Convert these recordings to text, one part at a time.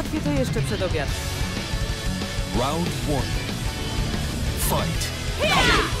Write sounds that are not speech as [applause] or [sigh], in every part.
Załatwię to jeszcze przed obiadem. Round one. Fight. KO.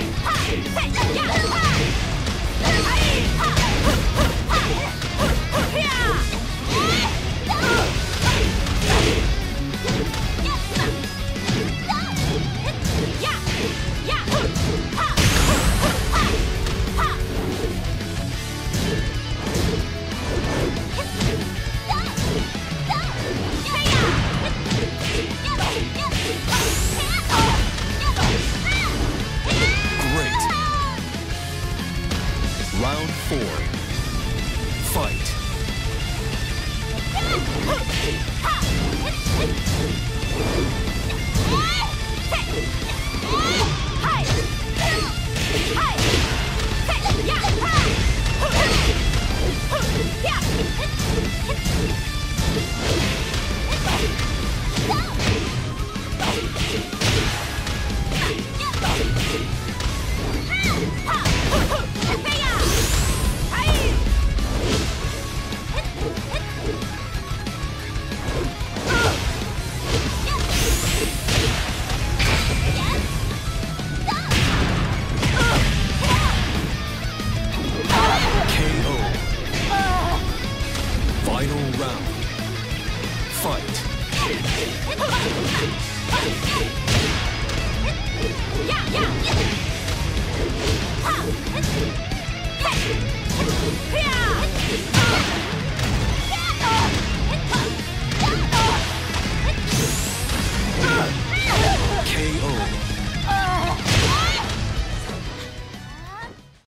Great. Round four. Fight. [laughs] Final round. Fight. [laughs]